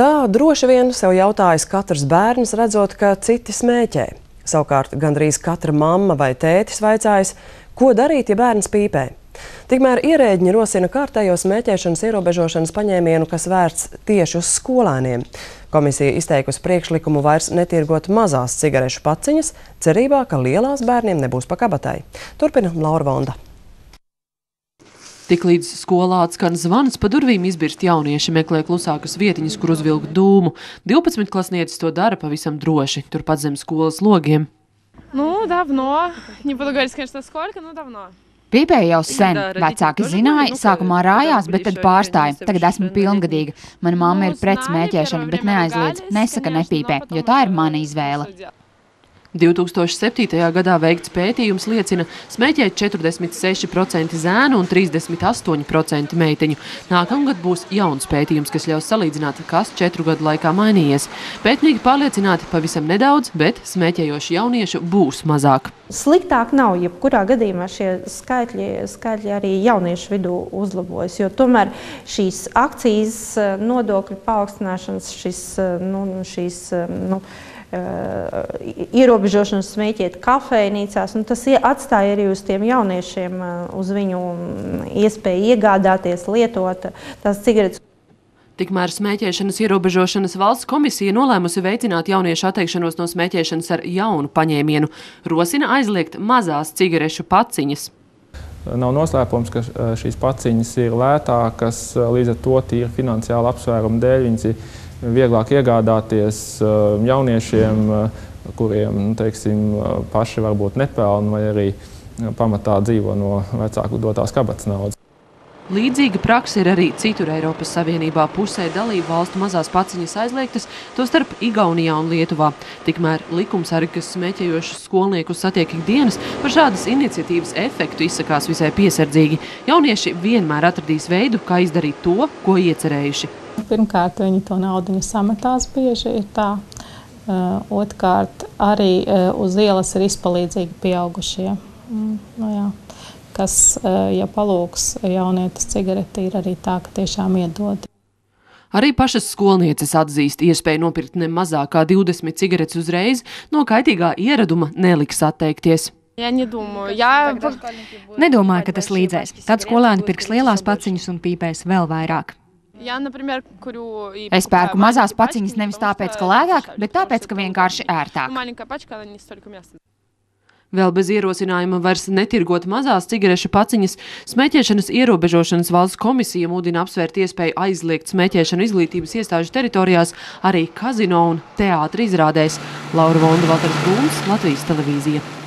Tā droši vien sev jautājas katrs bērns, redzot, ka citi smēķē. Savukārt gandrīz katra mamma vai tētis vaicājas, ko darīt, ja bērns pīpē. Tikmēr ierēģiņi rosina kārtējo smēķēšanas ierobežošanas paņēmienu, kas vērts tieši uz skolēniem. Komisija izteikusi priekšlikumu vairs netirgot mazās cigarešu paciņas, cerībā, ka lielās bērniem nebūs pa kabatai. Turpina Laura Vonda. Tiklīdz skolā atskan zvans, pa durvīm izbirst jaunieši, meklē klusākas vietiņas, kur uzvilkt dūmu. 12 klasniecis to dara pavisam droši, turpat zem skolas logiem. Ну, давно. Не буду говорить, конечно, сколько, но давно. Pīpēju jau sen. Vecāki zināja, sākumā rājās, bet tad pārstāja. Tagad esmu pilngadīga. Mana mamma ir pret smēķēšanu, bet neaizliedz. Nesaka nepīpē, jo tā ir mana izvēle. 2007. gadā veikts pētījums liecina, smēķēt 46% zēnu un 38% meiteņu. Nākamgad būs jauns pētījums, kas ļaus salīdzināt, kas četru gadu laikā mainījies. Pētnieki pārliecināti pavisam nedaudz, bet smēķējoši jauniešu būs mazāk. Sliktāk nav, jebkurā gadījumā šie skaitļi, skaitļi arī jauniešu vidū uzlabojas, jo tomēr šīs akcijas nodokļu paaugstināšanas, šis, nu, šīs, nu, ierobežošanas smēķēt kafejnīcās, un tas atstāja arī uz tiem jauniešiem, uz viņu iespēju iegādāties, lietot tās cigaretes. Tikmēr smēķēšanas ierobežošanas valsts komisija nolēmusi veicināt jauniešu atteikšanos no smēķēšanas ar jaunu paņēmienu. Rosina aizliegt mazās cigarešu paciņas. Nav noslēpums, ka šīs paciņas ir lētākas, līdz ar to tīri finansiāli apsvērumu dēļ viņas ir vieglāk iegādāties um, jauniešiem, uh, kuriem nu, teiksim, uh, paši varbūt nepelna vai arī pamatā dzīvo no vecāku dotās kabatas naudas. Līdzīga praksa ir arī citur Eiropas Savienībā. Pusē dalību valstu mazās paciņas aizliegtas, tostarp Igaunijā un Lietuvā. Tikmēr likumsargi, kas smēķējošus skolniekus satiek ikdienas, par šādas iniciatīvas efektu izsakās visai piesardzīgi. Jaunieši vienmēr atradīs veidu, kā izdarīt to, ko iecerējuši. Pirmkārt, viņi to naudu sametās bieži. Tā. Eh, otrkārt, arī eh, uz ielas ir izpalīdzīgi pieaugušie. No jā, kas, eh, ja palūks jaunietes cigareti, ir arī tā, ka tiešām iedod. Arī pašas skolnieces atzīst, iespēju nopirkt ne mazāk kā 20 cigaretes uzreiz no kaitīgā ieraduma neliks atteikties. Ja nedomāju, jā... nedomāju, ka tas līdzēs. Tad skolēni pirks lielās paciņas un pīpēs vēl vairāk. Es pērku mazās paciņas nevis tāpēc, ka lētāk, bet tāpēc, ka vienkārši ērtāk. Vēl bez ierosinājuma vairs netirgot mazās cigarešu paciņas, smēķēšanas ierobežošanas valsts komisija mudina apsvērt iespēju aizliegt smēķēšanu izglītības iestāžu teritorijās arī kazino un teātra izrādēs. Laura Vonda, Valters Brūns, Latvijas televīzija.